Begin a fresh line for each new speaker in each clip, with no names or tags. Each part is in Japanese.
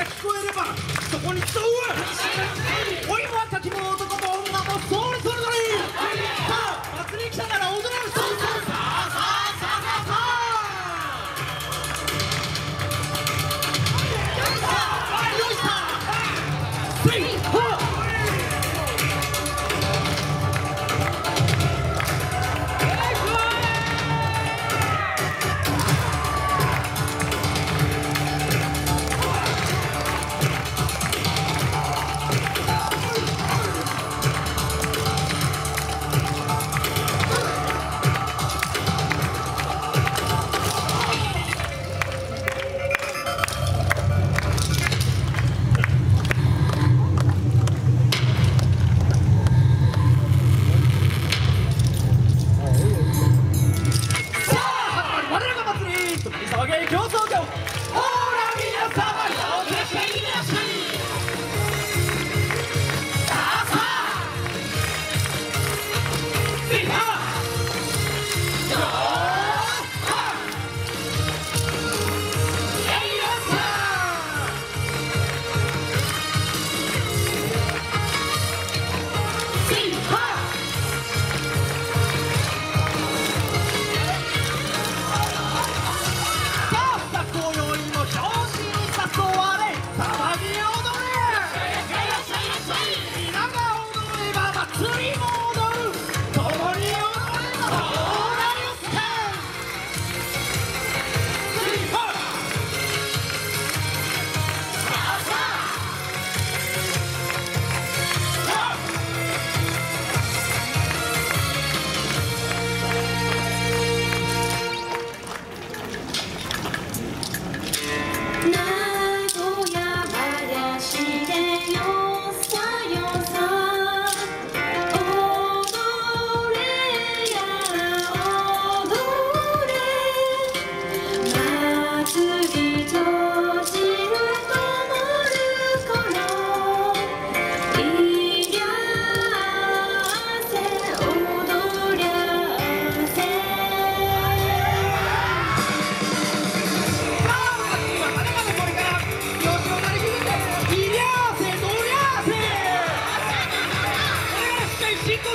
が聞こえればそこに人を少给，给我走走。¡Subimos! それ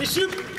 Işık.